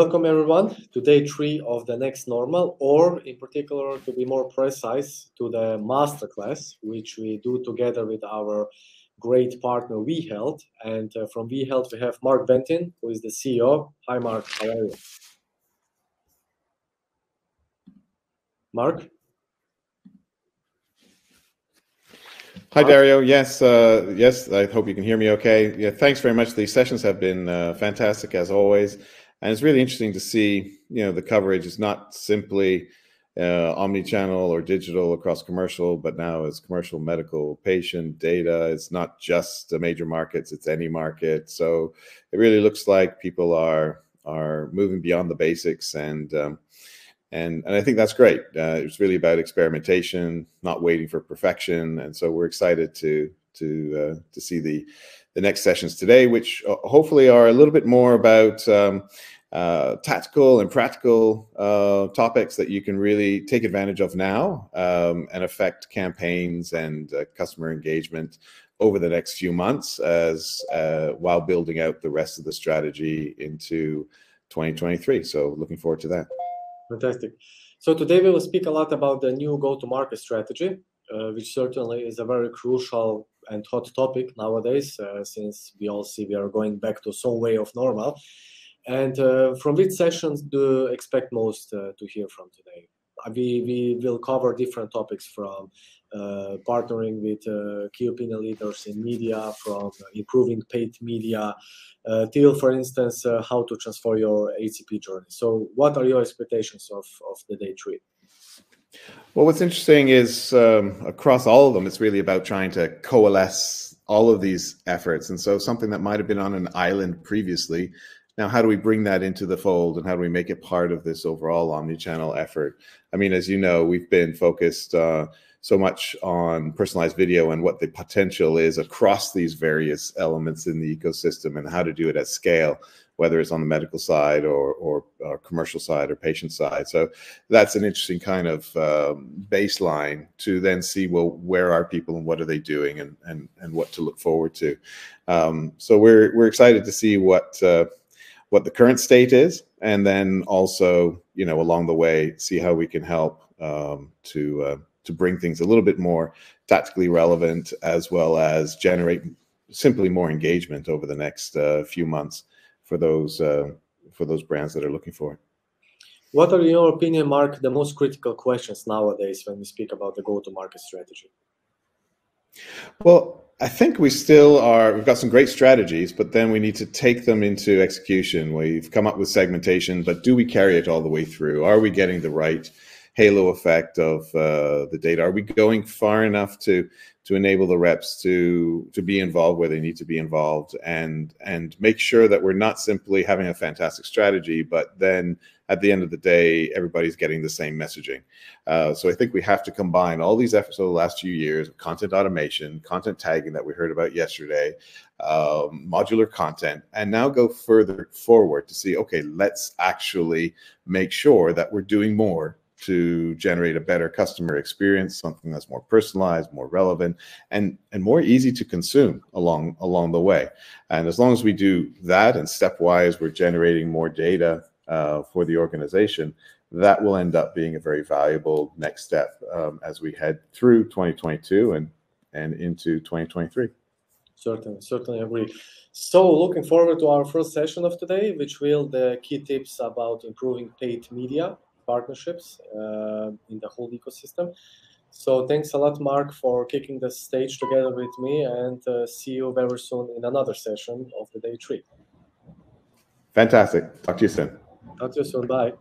Welcome everyone to day three of the next normal, or in particular, to be more precise, to the masterclass, which we do together with our great partner Viihealth. And uh, from Viihealth, we have Mark Benthin, who is the CEO. Hi, Mark. How are you? Mark? Hi, Dario. Yes, uh, yes, I hope you can hear me okay. Yeah, thanks very much. These sessions have been uh, fantastic as always. And it's really interesting to see, you know, the coverage is not simply uh, omni-channel or digital across commercial, but now it's commercial, medical, patient data. It's not just the major markets; it's any market. So it really looks like people are are moving beyond the basics, and um, and and I think that's great. Uh, it's really about experimentation, not waiting for perfection, and so we're excited to to uh, to see the the next sessions today, which uh, hopefully are a little bit more about um, uh, tactical and practical uh, topics that you can really take advantage of now um, and affect campaigns and uh, customer engagement over the next few months as uh, while building out the rest of the strategy into 2023. So looking forward to that. Fantastic. So today we will speak a lot about the new go-to-market strategy, uh, which certainly is a very crucial and hot topic nowadays, uh, since we all see we are going back to some way of normal. And uh, from which sessions do you expect most uh, to hear from today? We, we will cover different topics from uh, partnering with uh, key opinion leaders in media, from improving paid media, uh, till, for instance, how to transform your HCP journey. So, what are your expectations of, of the day three? Well, what's interesting is um, across all of them, it's really about trying to coalesce all of these efforts. And so, something that might have been on an island previously, now how do we bring that into the fold and how do we make it part of this overall omni-channel effort? I mean, as you know, we've been focused uh, so much on personalized video and what the potential is across these various elements in the ecosystem and how to do it at scale whether it's on the medical side or, or, or, commercial side or patient side. So that's an interesting kind of um, baseline to then see, well, where are people and what are they doing and, and, and what to look forward to. Um, so we're, we're excited to see what, uh, what the current state is, and then also, you know, along the way, see how we can help um, to uh, to bring things a little bit more tactically relevant, as well as generate simply more engagement over the next uh, few months for those uh, for those brands that are looking for it. What are, in your opinion, Mark, the most critical questions nowadays when we speak about the go-to-market strategy? Well, I think we still are, we've got some great strategies, but then we need to take them into execution. We've come up with segmentation, but do we carry it all the way through? Are we getting the right halo effect of uh, the data? Are we going far enough to to enable the reps to to be involved where they need to be involved and and make sure that we're not simply having a fantastic strategy, but then at the end of the day, everybody's getting the same messaging. Uh, so I think we have to combine all these efforts over the last few years of content automation, content tagging that we heard about yesterday, um, modular content, and now go further forward to see, okay, let's actually make sure that we're doing more to generate a better customer experience, something that's more personalized, more relevant, and and more easy to consume along along the way. And as long as we do that, and stepwise we're generating more data uh, for the organization, that will end up being a very valuable next step um, as we head through 2022 and and into 2023. Certainly, certainly agree. So, looking forward to our first session of today, which will the key tips about improving paid media partnerships uh, in the whole ecosystem. So thanks a lot, Mark, for kicking the stage together with me, and uh, see you very soon in another session of the day three. Fantastic. Talk to you soon. Talk to you soon. Bye.